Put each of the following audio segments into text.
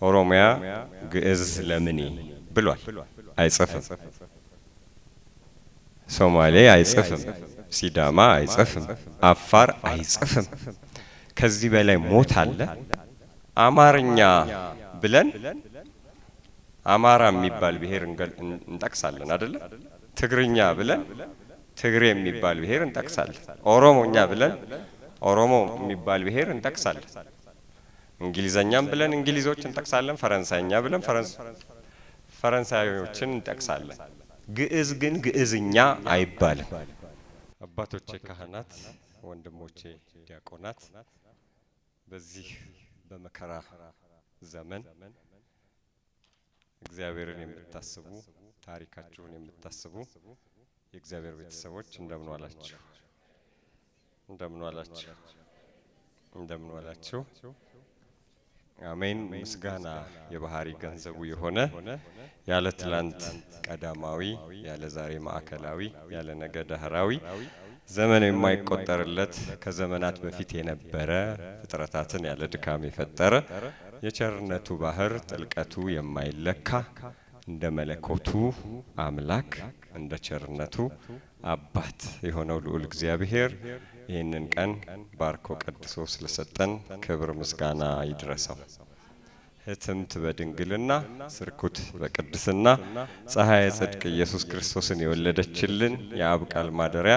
ኦሮሚያ ግዕዝ ለምኔ ብሏል። አይጽፍም። ሶማሌ አይጽፍም። ሲዳማ አይጽፍም። አፋር አይጽፍም። ከዚህ በላይ ሞት አለ? አማርኛ ብለን አማራ የሚባል ብሔር እንጠቅሳለን አደለ? ትግርኛ ብለን ትግሬ የሚባል ብሔር እንጠቅሳለን። ኦሮሞኛ ብለን ኦሮሞ የሚባል ብሔር እንጠቅሳለን። እንግሊዘኛም ብለን እንግሊዞች እንጠቅሳለን። ፈረንሳይኛ ብለን ፈረንሳዮችን እንጠቅሳለን። ግዕዝ ግን ግዕዝኛ አይባልም። አባቶቼ ካህናት፣ ወንድሞቼ ዲያቆናት በዚህ በመከራ ዘመን እግዚአብሔርን የምታስቡ ታሪካችሁን የምታስቡ የእግዚአብሔር ቤተሰቦች እንደምን ዋላችሁ? እንደምን ዋላችሁ? እንደምን ዋላችሁ? አሜን። ምስጋና የባህሪ ገንዘቡ የሆነ ያለ ትላንት ቀዳማዊ፣ ያለ ዛሬ ማዕከላዊ፣ ያለ ነገ ዳህራዊ ዘመን የማይቆጠርለት ከዘመናት በፊት የነበረ ፍጥረታትን ያለ ድካም የፈጠረ የቸርነቱ ባህር ጥልቀቱ የማይለካ እንደ መለኮቱ አምላክ እንደ ቸርነቱ አባት የሆነው ልዑል እግዚአብሔር ይህንን ቀን ባርኮ ቀድሶ ስለሰጠን ክብር ምስጋና ይድረሰው። ህትምት በድንግልና ስርኩት በቅድስና ፀሐየ ጽድቅ ኢየሱስ ክርስቶስን የወለደችልን የአብ ቃል ማደሪያ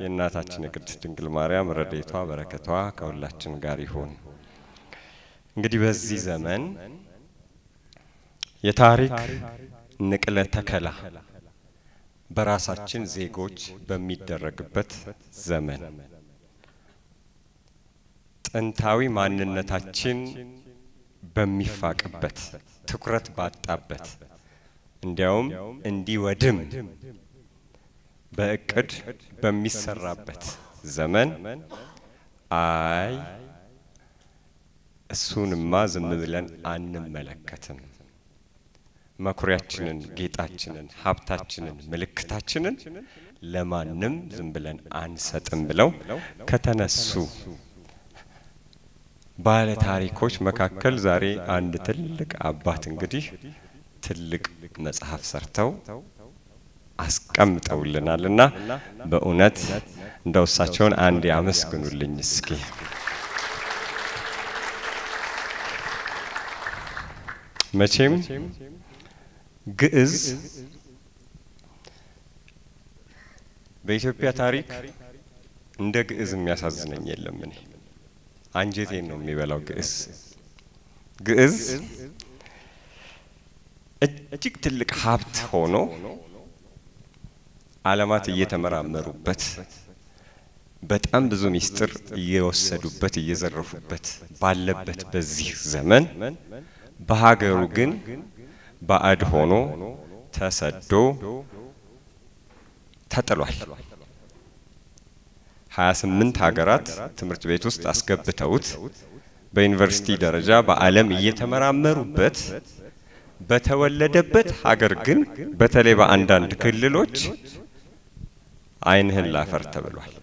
የእናታችን የቅድስት ድንግል ማርያም ረድኤቷ በረከቷ ከሁላችን ጋር ይሁን። እንግዲህ በዚህ ዘመን የታሪክ ንቅለ ተከላ በራሳችን ዜጎች በሚደረግበት ዘመን ጥንታዊ ማንነታችን በሚፋቅበት ትኩረት ባጣበት እንዲያውም እንዲወድም በእቅድ በሚሰራበት ዘመን አይ እሱንማ ዝም ብለን አንመለከትም፣ መኩሪያችንን፣ ጌጣችንን፣ ሀብታችንን፣ ምልክታችንን ለማንም ዝም ብለን አንሰጥም ብለው ከተነሱ ባለ ታሪኮች መካከል ዛሬ አንድ ትልቅ አባት እንግዲህ ትልቅ መጽሐፍ ሰርተው አስቀምጠውልናል እና በእውነት እንደው እሳቸውን አንድ ያመስግኑልኝ እስኪ። መቼም ግዕዝ በኢትዮጵያ ታሪክ እንደ ግዕዝ የሚያሳዝነኝ የለም። እኔ አንጀቴን ነው የሚበላው ግዕዝ። ግዕዝ። እጅግ ትልቅ ሀብት ሆኖ ዓለማት እየተመራመሩበት በጣም ብዙ ሚስጥር እየወሰዱበት እየዘረፉበት ባለበት በዚህ ዘመን በሀገሩ ግን ባዕድ ሆኖ ተሰዶ ተጥሏል። ሀያ ስምንት ሀገራት ትምህርት ቤት ውስጥ አስገብተውት በዩኒቨርሲቲ ደረጃ በዓለም እየተመራመሩበት በተወለደበት ሀገር ግን በተለይ በአንዳንድ ክልሎች ዓይንህን ላፈር ተብሏል።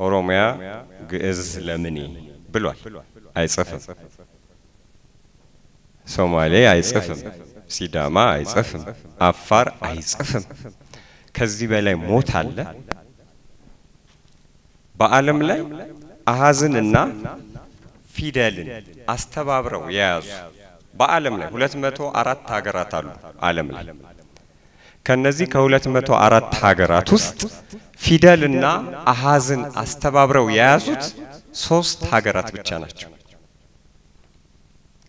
ኦሮሚያ ግዕዝ ለምኔ ብሏል። አይጽፍም። ሶማሌ አይጽፍም። ሲዳማ አይጽፍም። አፋር አይጽፍም። ከዚህ በላይ ሞት አለ? በዓለም ላይ አሀዝንና ፊደልን አስተባብረው የያዙ በዓለም ላይ ሁለት መቶ አራት ሀገራት አሉ። ዓለም ላይ ከነዚህ ከሁለት መቶ አራት ሀገራት ውስጥ ፊደልና አሀዝን አስተባብረው የያዙት ሶስት ሀገራት ብቻ ናቸው።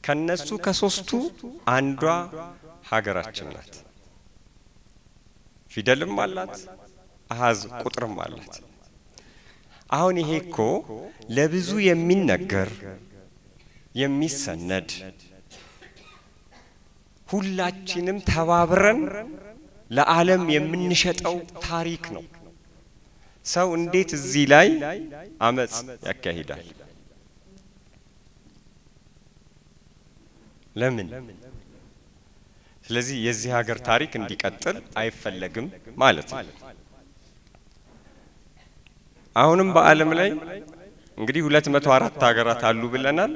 ከነሱ ከሶስቱ አንዷ ሀገራችን ናት። ፊደልም አላት፣ አሀዝ ቁጥርም አላት። አሁን ይሄ እኮ ለብዙ የሚነገር የሚሰነድ ሁላችንም ተባብረን ለዓለም የምንሸጠው ታሪክ ነው። ሰው እንዴት እዚህ ላይ አመጽ ያካሂዳል? ለምን? ስለዚህ የዚህ ሀገር ታሪክ እንዲቀጥል አይፈለግም ማለት ነው። አሁንም በዓለም ላይ እንግዲህ ሁለት መቶ አራት ሀገራት አሉ ብለናል።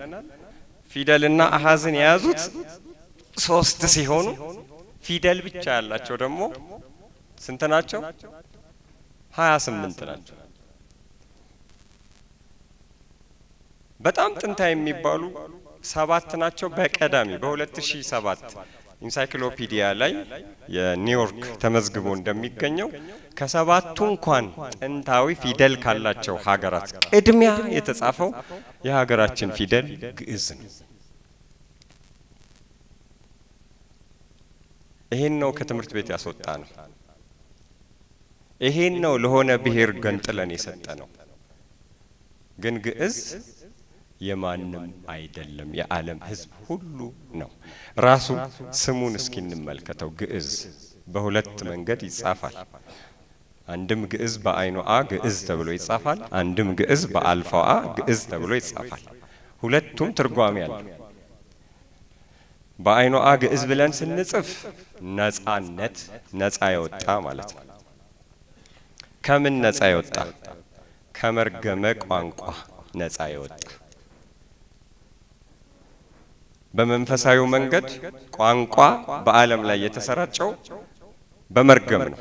ፊደልና አሃዝን የያዙት ሶስት ሲሆኑ ፊደል ብቻ ያላቸው ደግሞ ስንት ናቸው? ሀያ ስምንት ናቸው። በጣም ጥንታዊ የሚባሉ ሰባት ናቸው። በቀዳሚ በ2007 ኢንሳይክሎፒዲያ ላይ የኒውዮርክ ተመዝግቦ እንደሚገኘው ከሰባቱ እንኳን ጥንታዊ ፊደል ካላቸው ሀገራት ቅድሚያ የተጻፈው የሀገራችን ፊደል ግዕዝ ነው። ይሄን ነው ከትምህርት ቤት ያስወጣ ነው። ይሄን ነው ለሆነ ብሔር ገንጥለን የሰጠ ነው። ግን ግዕዝ የማንም አይደለም፣ የዓለም ሕዝብ ሁሉ ነው። ራሱ ስሙን እስኪ እንመልከተው። ግዕዝ በሁለት መንገድ ይጻፋል። አንድም ግዕዝ በአይኑ ግዕዝ ተብሎ ይጻፋል። አንድም ግዕዝ በአልፋው አ ግዕዝ ተብሎ ይጻፋል። ሁለቱም ትርጓሜ አለው። በአይኑ ግዕዝ ብለን ስንጽፍ ነጻነት፣ ነጻ የወጣ ማለት ነው። ከምን ነጻ የወጣ? ከመርገመ ቋንቋ ነጻ የወጣ በመንፈሳዊው መንገድ ቋንቋ በዓለም ላይ የተሰራጨው በመርገም ነው።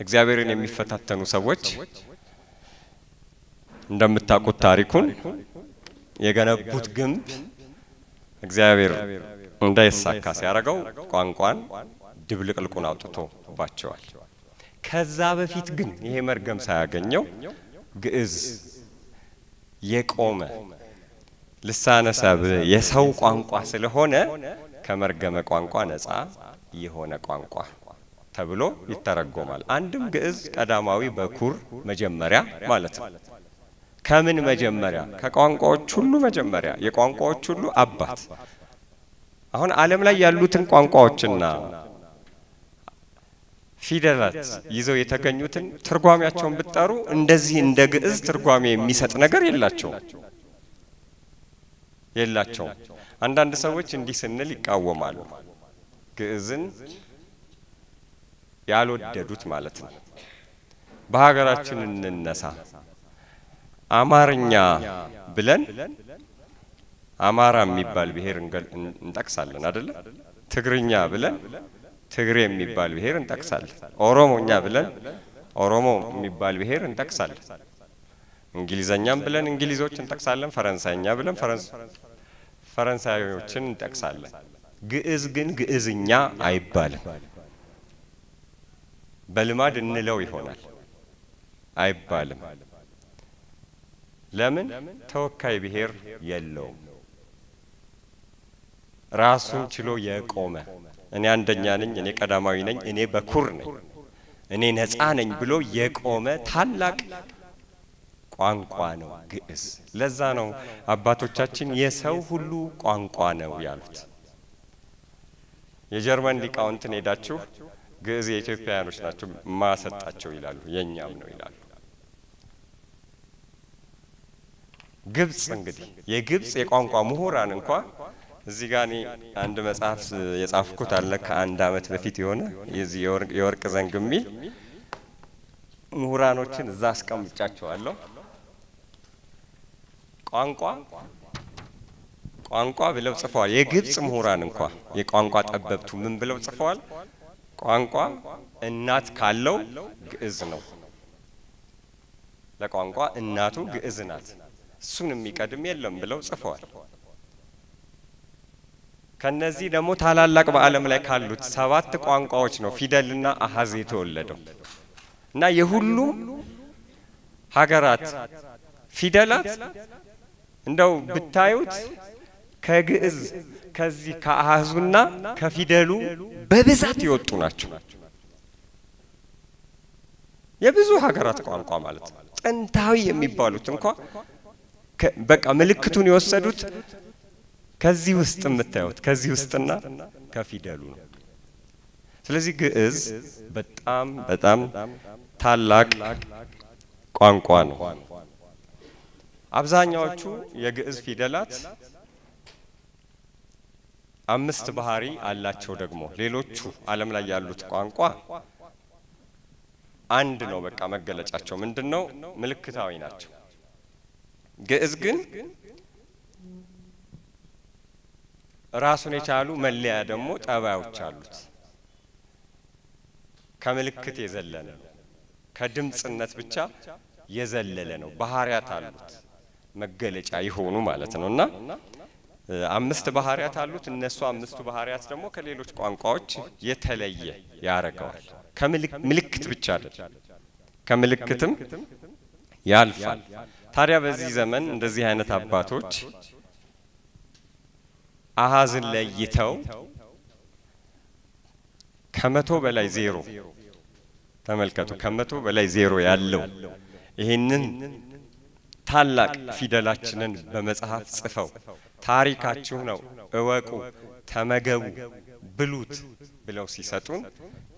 እግዚአብሔርን የሚፈታተኑ ሰዎች እንደምታውቁት ታሪኩን የገነቡት ግንብ እግዚአብሔር እንዳይሳካ ሲያደርገው ቋንቋን ድብልቅልቁን አውጥቶባቸዋል። ከዛ በፊት ግን ይሄ መርገም ሳያገኘው ግዕዝ የቆመ ልሳነ ሰብእ የሰው ቋንቋ ስለሆነ ከመርገመ ቋንቋ ነጻ የሆነ ቋንቋ ተብሎ ይተረጎማል። አንድም ግዕዝ ቀዳማዊ በኩር መጀመሪያ ማለት ነው። ከምን መጀመሪያ? ከቋንቋዎች ሁሉ መጀመሪያ፣ የቋንቋዎች ሁሉ አባት። አሁን ዓለም ላይ ያሉትን ቋንቋዎችና ፊደላት ይዘው የተገኙትን ትርጓሜያቸውን ብትጠሩ እንደዚህ እንደ ግዕዝ ትርጓሜ የሚሰጥ ነገር የላቸውም የላቸውም። አንዳንድ ሰዎች እንዲህ ስንል ይቃወማሉ። ግዕዝን ያልወደዱት ማለት ነው። በሀገራችን እንነሳ። አማርኛ ብለን አማራ የሚባል ብሔር እንጠቅሳለን አደለ? ትግርኛ ብለን ትግሬ የሚባል ብሔር እንጠቅሳለን። ኦሮሞኛ ብለን ኦሮሞ የሚባል ብሔር እንጠቅሳለን። እንግሊዘኛም ብለን እንግሊዞች እንጠቅሳለን። ፈረንሳይኛ ብለን ፈረንሳዮችን እንጠቅሳለን። ግዕዝ ግን ግዕዝኛ አይባልም። በልማድ እንለው ይሆናል፣ አይባልም። ለምን? ተወካይ ብሔር የለውም። ራሱን ችሎ የቆመ እኔ አንደኛ ነኝ፣ እኔ ቀዳማዊ ነኝ፣ እኔ በኩር ነኝ፣ እኔ ነጻ ነኝ ብሎ የቆመ ታላቅ ቋንቋ ነው ግዕዝ። ለዛ ነው አባቶቻችን የሰው ሁሉ ቋንቋ ነው ያሉት። የጀርመን ሊቃውንትን ሄዳችሁ ግዕዝ የኢትዮጵያውያኖች ናቸው ማሰጣቸው ይላሉ፣ የእኛም ነው ይላሉ። ግብጽ እንግዲህ የግብጽ የቋንቋ ምሁራን እንኳ እዚህ ጋር እኔ አንድ መጽሐፍ የጻፍኩት አለ ከአንድ አመት በፊት የሆነ የዚህ የወርቅ ዘንግ የሚል ምሁራኖችን እዛ አስቀምጫቸዋለሁ። ቋንቋ ቋንቋ ብለው ጽፈዋል። የግብጽ ምሁራን እንኳ የቋንቋ ጠበብቱ ምን ብለው ጽፈዋል? ቋንቋ እናት ካለው ግዕዝ ነው። ለቋንቋ እናቱ ግዕዝ ናት፣ እሱን የሚቀድም የለም ብለው ጽፈዋል። ከነዚህ ደግሞ ታላላቅ በዓለም ላይ ካሉት ሰባት ቋንቋዎች ነው ፊደልና አሀዝ የተወለደው እና የሁሉም ሀገራት ፊደላት እንደው ብታዩት ከግዕዝ ከዚህ ከአሃዙና ከፊደሉ በብዛት የወጡ ናቸው። የብዙ ሀገራት ቋንቋ ማለት ነው። ጥንታዊ የሚባሉት እንኳ በቃ ምልክቱን የወሰዱት ከዚህ ውስጥ የምታዩት ከዚህ ውስጥና ከፊደሉ ነው። ስለዚህ ግዕዝ በጣም በጣም ታላቅ ቋንቋ ነው። አብዛኛዎቹ የግዕዝ ፊደላት አምስት ባህሪ አላቸው። ደግሞ ሌሎቹ ዓለም ላይ ያሉት ቋንቋ አንድ ነው። በቃ መገለጫቸው ምንድን ነው? ምልክታዊ ናቸው። ግዕዝ ግን ራሱን የቻሉ መለያ ደግሞ ጠባዮች አሉት። ከምልክት የዘለለ ነው። ከድምጽነት ብቻ የዘለለ ነው። ባህሪያት አሉት መገለጫ የሆኑ ማለት ነው እና አምስት ባህሪያት አሉት። እነሱ አምስቱ ባህሪያት ደግሞ ከሌሎች ቋንቋዎች የተለየ ያደርገዋል። ከምልክት ብቻ አይደለም፣ ከምልክትም ያልፋል። ታዲያ በዚህ ዘመን እንደዚህ አይነት አባቶች አሃዝን ለይተው ከመቶ በላይ ዜሮ ተመልከቱ፣ ከመቶ በላይ ዜሮ ያለው ይህንን ታላቅ ፊደላችንን በመጽሐፍ ጽፈው ታሪካችሁ ነው እወቁ፣ ተመገቡ፣ ብሉት ብለው ሲሰጡን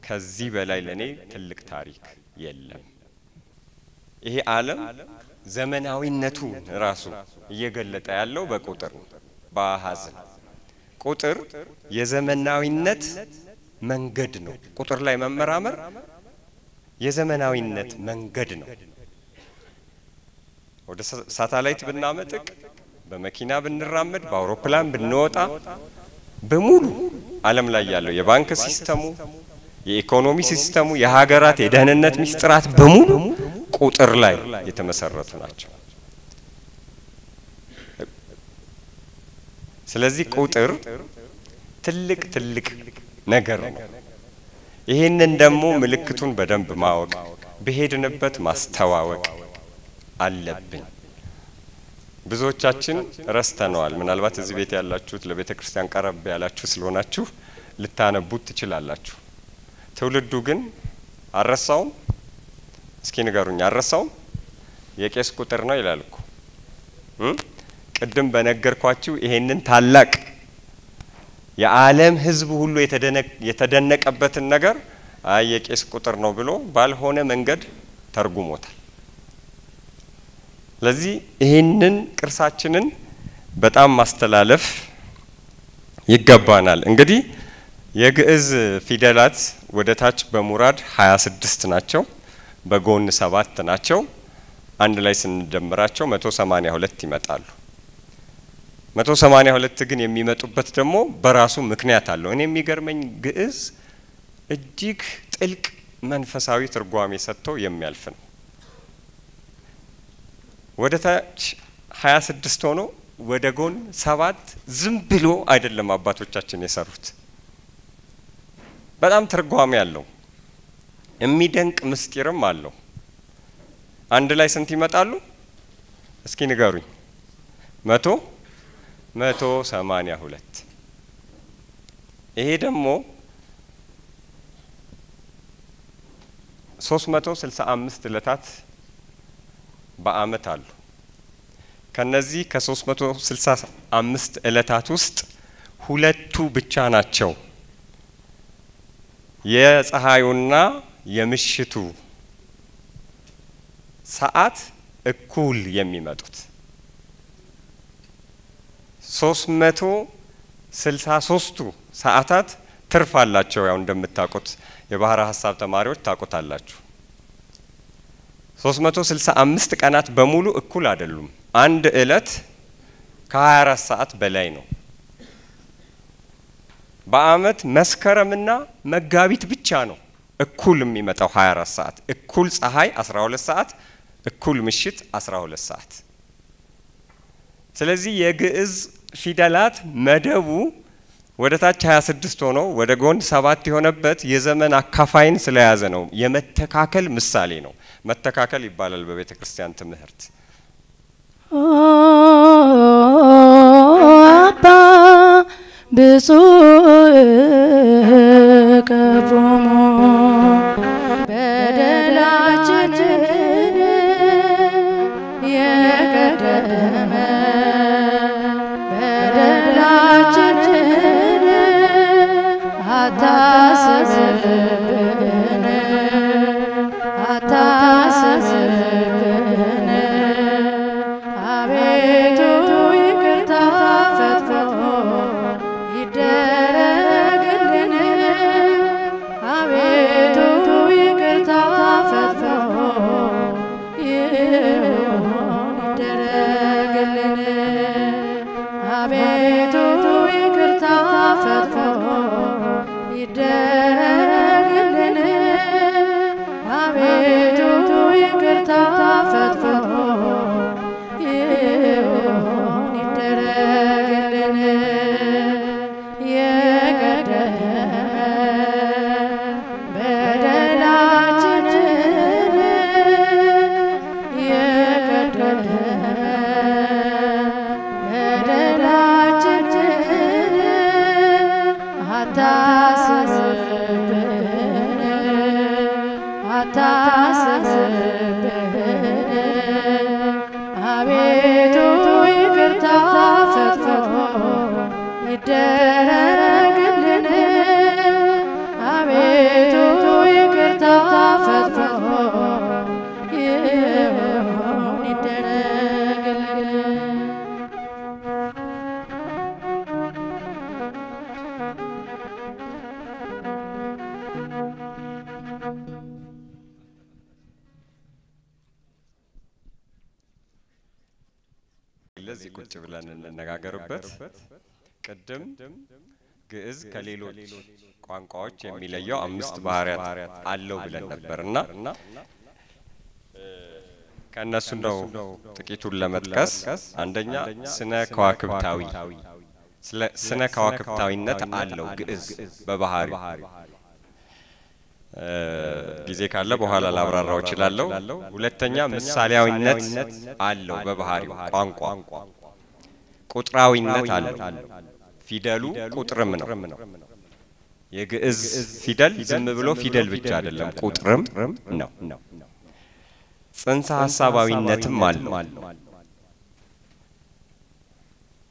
ከዚህ በላይ ለእኔ ትልቅ ታሪክ የለም። ይሄ ዓለም ዘመናዊነቱ ራሱ እየገለጠ ያለው በቁጥር ነው፣ ነው። ቁጥር የዘመናዊነት መንገድ ነው። ቁጥር ላይ መመራመር የዘመናዊነት መንገድ ነው። ወደ ሳተላይት ብናመጥቅ፣ በመኪና ብንራመድ፣ በአውሮፕላን ብንወጣ በሙሉ ዓለም ላይ ያለው የባንክ system ኡ፣ የኢኮኖሚ system ኡ፣ የሀገራት የደህንነት ሚስጥራት በሙሉ ቁጥር ላይ የተመሰረቱ ናቸው። ስለዚህ ቁጥር ትልቅ ትልቅ ነገር ነው። ይህንን ደግሞ ምልክቱን በደንብ ማወቅ በሄድንበት ማስተዋወቅ አለብን። ብዙዎቻችን ረስተነዋል። ምናልባት እዚህ ቤት ያላችሁት ለቤተ ክርስቲያን ቀረብ ያላችሁ ስለሆናችሁ ልታነቡት ትችላላችሁ። ትውልዱ ግን አልረሳውም። እስኪ ንገሩኝ፣ አልረሳውም? የቄስ ቁጥር ነው ይላል እኮ ቅድም በነገርኳችሁ ይሄንን ታላቅ የዓለም ሕዝብ ሁሉ የተደነቀበትን ነገር አይ የቄስ ቁጥር ነው ብሎ ባልሆነ መንገድ ተርጉሞታል። ስለዚህ ይህንን ቅርሳችንን በጣም ማስተላለፍ ይገባናል። እንግዲህ የግዕዝ ፊደላት ወደ ታች በሙራድ ሀያ ስድስት ናቸው፣ በጎን ሰባት ናቸው። አንድ ላይ ስንደምራቸው መቶ ሰማኒያ ሁለት ይመጣሉ። መቶ ሰማኒያ ሁለት ግን የሚመጡበት ደግሞ በራሱ ምክንያት አለው። እኔ የሚገርመኝ ግዕዝ እጅግ ጥልቅ መንፈሳዊ ትርጓሜ ሰጥቶ የሚያልፍ ነው። ወደ ታች ሀያ ስድስት ሆኖ ወደ ጎን ሰባት ዝም ብሎ አይደለም አባቶቻችን የሰሩት። በጣም ትርጓሜ አለው፣ የሚደንቅ ምስጢርም አለው። አንድ ላይ ስንት ይመጣሉ? እስኪ ንገሩኝ። መቶ መቶ ሰማኒያ ሁለት ይሄ ደግሞ ሶስት መቶ ስልሳ አምስት እለታት በአመት አሉ። ከነዚህ ከሶስት መቶ ስልሳ አምስት እለታት ውስጥ ሁለቱ ብቻ ናቸው የፀሐዩና የምሽቱ ሰዓት እኩል የሚመጡት ሶስት መቶ ስልሳ ሶስቱ ሰዓታት ትርፍ አላቸው። ያው እንደምታውቁት የባህረ ሀሳብ ተማሪዎች ታውቁታላችሁ። ሶስት መቶ ስልሳ አምስት ቀናት በሙሉ እኩል አይደሉም። አንድ እለት ከሀያ አራት ሰዓት በላይ ነው። በአመት መስከረምና መጋቢት ብቻ ነው እኩል የሚመጣው 24 ሰዓት፣ እኩል ፀሐይ 12 ሰዓት፣ እኩል ምሽት 12 ሰዓት። ስለዚህ የግዕዝ ፊደላት መደቡ ወደ ታች 26 ሆኖ ወደ ጎን ሰባት የሆነበት የዘመን አካፋይን ስለያዘ ነው። የመተካከል ምሳሌ ነው። መተካከል ይባላል በቤተ ክርስቲያን ትምህርት። አባ ብፁዕ ቀቦሞ በደላችንን የቀደመ በደላችንን አታስብብን ለዚህ ቁጭ ብለን እንነጋገርበት። ቅድም ግዕዝ ከሌሎች ቋንቋዎች የሚለየው አምስት ባህሪያት አለው ብለን ነበርና ከእነሱ እንደው ጥቂቱን ለመጥቀስ አንደኛ ስነ ከዋክብታዊ ስነ ከዋክብታዊነት አለው ግዕዝ በባህሪው ጊዜ ካለ በኋላ ላብራራው እችላለሁ። ሁለተኛ ምሳሌያዊነት አለው በባህሪው ቋንቋ ቁጥራዊነት አለው። ፊደሉ ቁጥርም ነው። የግዕዝ ፊደል ዝም ብሎ ፊደል ብቻ አይደለም፣ ቁጥርም ነው። ጽንሰ ሀሳባዊነትም አለው።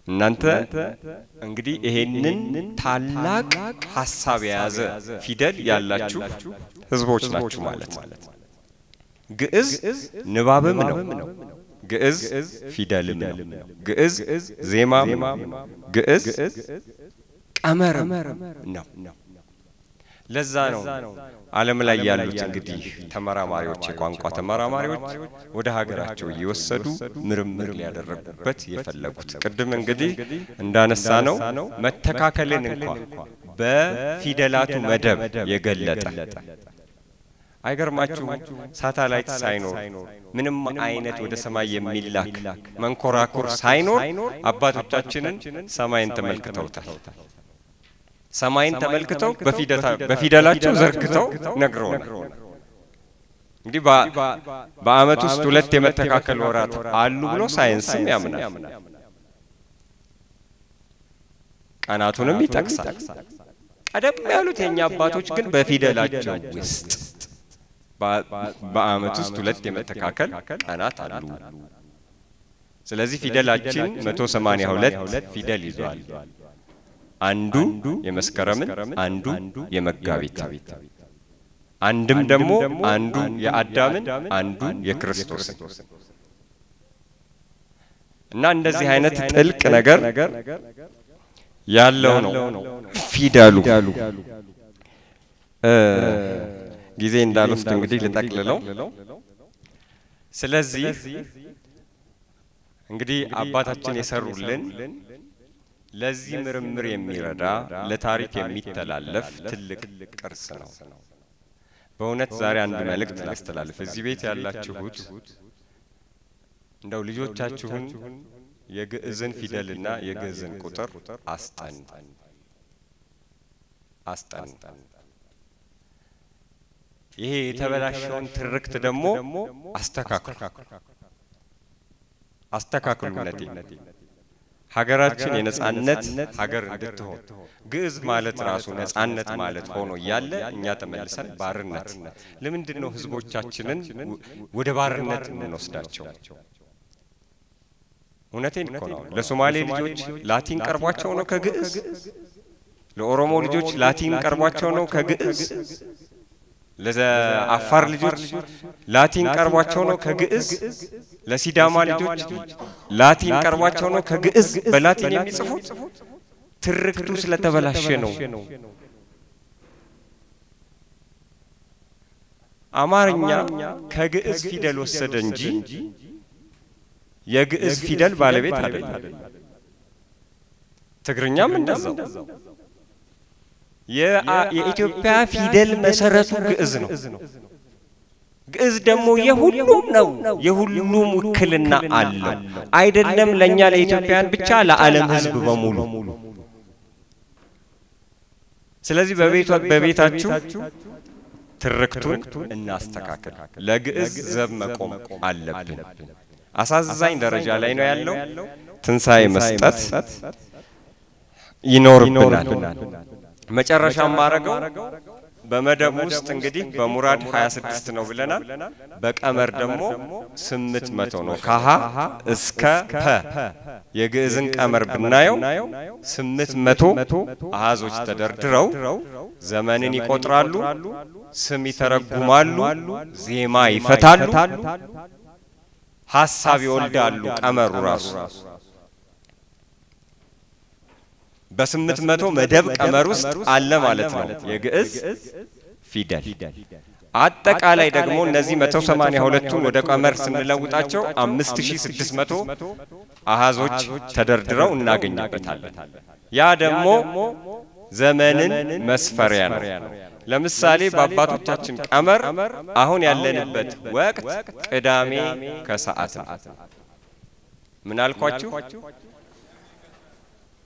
እናንተ እንግዲህ ይሄንን ታላቅ ሀሳብ የያዘ ፊደል ያላችሁ ህዝቦች ናችሁ ማለት ግዕዝ ንባብም ነው። ግዕዝ ፊደልም ነው። ግዕዝ ዜማም፣ ግዕዝ ቀመርም ነው። ለዛ ነው ዓለም ላይ ያሉት እንግዲህ ተመራማሪዎች የቋንቋ ተመራማሪዎች ወደ ሀገራቸው እየወሰዱ ምርምር ሊያደረጉበት የፈለጉት። ቅድም እንግዲህ እንዳነሳ ነው መተካከልን እንኳ በፊደላቱ መደብ የገለጠ አይገርማችሁ? ሳተላይት ሳይኖር ምንም አይነት ወደ ሰማይ የሚላክ መንኮራኩር ሳይኖር አባቶቻችንን ሰማይን ተመልክተውታል። ሰማይን ተመልክተው በፊደላቸው ዘርግተው ነግረውናል። እንግዲህ በዓመት ውስጥ ሁለት የመተካከል ወራት አሉ ብሎ ሳይንስም ያምናል። ቀናቱንም ይጠቅሳል። ቀደም ያሉት የእኛ አባቶች ግን በፊደላቸው ውስጥ በዓመት ውስጥ ሁለት የመተካከል ቀናት አሉ። ስለዚህ ፊደላችን መቶ ሰማኒያ ሁለት ፊደል ይዟል። አንዱ የመስከረምን አንዱ የመጋቢት። አንድም ደግሞ አንዱ የአዳምን አንዱ የክርስቶስን። እና እንደዚህ አይነት ጥልቅ ነገር ያለው ነው። ፊደሉ። ጊዜ እንዳልወስድ እንግዲህ ልጠቅልለው። ስለዚህ እንግዲህ አባታችን የሰሩልን ለዚህ ምርምር የሚረዳ ለታሪክ የሚተላለፍ ትልቅ ቅርስ ነው። በእውነት ዛሬ አንድ መልእክት ላስተላልፍ። እዚህ ቤት ያላችሁት እንደው ልጆቻችሁን የግዕዝን ፊደልና የግዕዝን ቁጥር አስጠኑ አስጠኑ። ይሄ የተበላሸውን ትርክት ደግሞ አስተካክሉ አስተካክሉ እውነቴ ሀገራችን የነጻነት ሀገር እንድትሆን ግዕዝ ማለት ራሱ ነጻነት ማለት ሆኖ እያለ እኛ ተመልሰን ባርነት። ለምንድን ነው ህዝቦቻችንን ወደ ባርነት የምንወስዳቸው? እውነቴን እኮ ነው። ለሶማሌ ልጆች ላቲን ቀርቧቸው ነው ከግዕዝ። ለኦሮሞ ልጆች ላቲን ቀርቧቸው ነው ከግዕዝ። ለአፋር ልጆች ላቲን ቀርቧቸው ነው ከግዕዝ። ለሲዳማ ልጆች ላቲን ቀርቧቸው ነው ከግዕዝ በላቲን የሚጽፉት። ትርክቱ ስለተበላሸ ነው። አማርኛ ከግዕዝ ፊደል ወሰደ እንጂ የግዕዝ ፊደል ባለቤት አይደለም። ትግርኛም እንደዛው። የኢትዮጵያ ፊደል መሰረቱ ግዕዝ ነው። ግዕዝ ደግሞ የሁሉም ነው። የሁሉም ውክልና አለው። አይደለም ለእኛ ለኢትዮጵያን ብቻ ለዓለም ሕዝብ በሙሉ። ስለዚህ በቤታችሁ ትርክቱን እናስተካክል። ለግዕዝ ዘብ መቆም አለብን። አሳዛኝ ደረጃ ላይ ነው ያለው። ትንሣኤ መስጠት ይኖርብናል። መጨረሻ ማረገው በመደብ ውስጥ እንግዲህ በሙራድ 26 ነው ብለናል። በቀመር ደግሞ ስምንት መቶ ነው ከሀ እስከ ፐ የግዕዝን ቀመር ብናየው ስምንት መቶ አሃዞች ተደርድረው ዘመንን ይቆጥራሉ፣ ስም ይተረጉማሉ፣ ዜማ ይፈታሉ፣ ሀሳብ ይወልዳሉ። ቀመሩ ራሱ በስምንት መቶ መደብ ቀመር ውስጥ አለ ማለት ነው የግዕዝ ፊደል። አጠቃላይ ደግሞ እነዚህ መቶ ሰማንያ ሁለቱን ወደ ቀመር ስንለውጣቸው አምስት ሺ ስድስት መቶ አሃዞች ተደርድረው እናገኝበታለን። ያ ደግሞ ዘመንን መስፈሪያ ነው። ለምሳሌ በአባቶቻችን ቀመር አሁን ያለንበት ወቅት ቅዳሜ ከሰዓት ነው። ምን አልኳችሁ?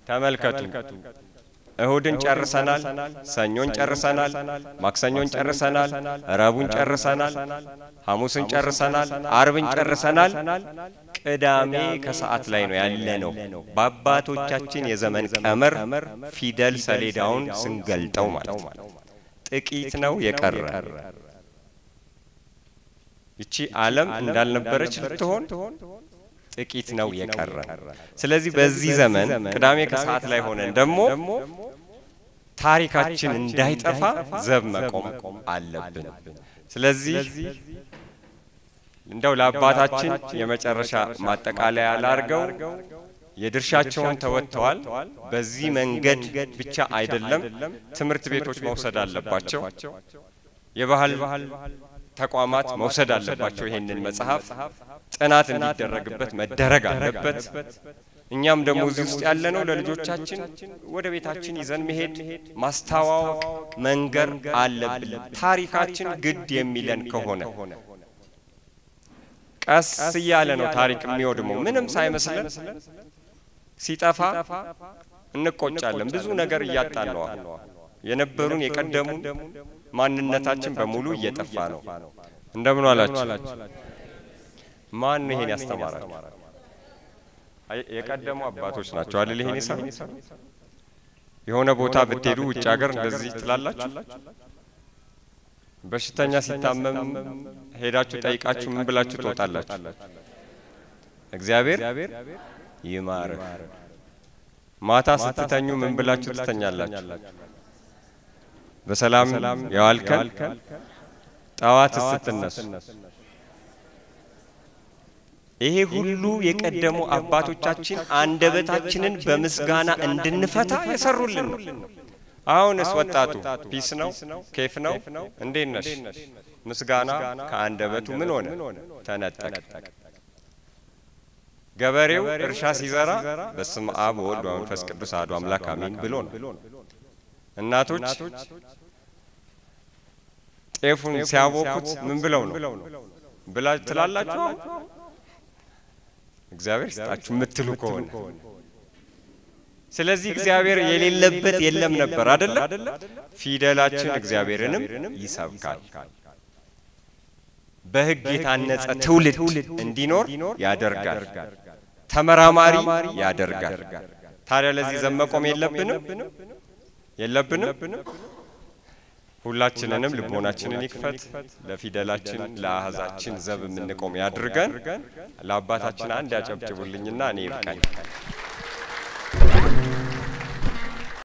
ተመልከቱ። እሁድን ጨርሰናል፣ ሰኞን ጨርሰናል፣ ማክሰኞን ጨርሰናል፣ ረቡን ጨርሰናል፣ ሐሙስን ጨርሰናል፣ አርብን ጨርሰናል። ቅዳሜ ከሰዓት ላይ ነው ያለ ነው። በአባቶቻችን የዘመን ቀመር ፊደል ሰሌዳውን ስንገልጠው ማለት ነው። ጥቂት ነው የቀረ። ይቺ ዓለም እንዳልነበረች ልትሆን ጥቂት ነው የቀረ። ስለዚህ በዚህ ዘመን ቅዳሜ ከሰዓት ላይ ሆነን ደግሞ ታሪካችን እንዳይጠፋ ዘብ መቆም አለብን። ስለዚህ እንደው ለአባታችን የመጨረሻ ማጠቃለያ ላርገው። የድርሻቸውን ተወጥተዋል። በዚህ መንገድ ብቻ አይደለም፣ ትምህርት ቤቶች መውሰድ አለባቸው። የባህል ተቋማት መውሰድ አለባቸው። ይሄንን መጽሐፍ ጥናት እንዲደረግበት መደረግ አለበት። እኛም ደግሞ እዚህ ውስጥ ያለነው ለልጆቻችን ወደ ቤታችን ይዘን መሄድ፣ ማስተዋወቅ፣ መንገር አለብን። ታሪካችን ግድ የሚለን ከሆነ ቀስ እያለ ነው ታሪክ የሚወድመው። ምንም ሳይመስለን ሲጠፋ እንቆጫለን። ብዙ ነገር እያጣን ነው። የነበሩን የቀደሙን ማንነታችን በሙሉ እየጠፋ ነው። እንደምን አላችሁ? ማን ይሄን ያስተማራችሁ? የቀደሙ አባቶች ናቸው አይደል? ይሄን የሰሩ የሆነ ቦታ ብትሄዱ ውጭ ሀገር እንደዚህ ትላላችሁ። በሽተኛ ሲታመም ሄዳችሁ ጠይቃችሁ ምን ብላችሁ ትወጣላችሁ? እግዚአብሔር ይማርህ። ማታ ስትተኙ ምን ብላችሁ ትተኛላችሁ? በሰላም የዋልከን ጠዋት ስትነሱ ይሄ ሁሉ የቀደሙ አባቶቻችን አንደበታችንን በምስጋና እንድንፈታ የሰሩልን ነው። አሁንስ ወጣቱ ፒስ ነው፣ ኬፍ ነው፣ እንዴት ነሽ? ምስጋና ከአንደበቱ ምን ሆነ? ተነጠቀ። ገበሬው እርሻ ሲዘራ በስመ አብ ወወልድ ወመንፈስ ቅዱስ አሐዱ አምላክ አሜን ብሎ ነው። እናቶች ጤፉን ሲያቦኩት ምን ብለው ነው ብላ ትላላችሁ? እግዚአብሔር ይስጣችሁ የምትሉ ከሆነ ስለዚህ እግዚአብሔር የሌለበት የለም ነበር አደለ? ፊደላችን እግዚአብሔርንም ይሰብካል። በሕግ የታነጸ ትውልድ እንዲኖር ያደርጋል። ተመራማሪ ያደርጋል። ታዲያ ለዚህ ዘመቆም የለብንም የለብንም። ሁላችንንም ልቦናችንን ይክፈት። ለፊደላችን ለአህዛችን ዘብ የምንቆም ያድርገን። ለአባታችን አንድ ያጨብጭቡልኝና እኔ ይብቃኝ።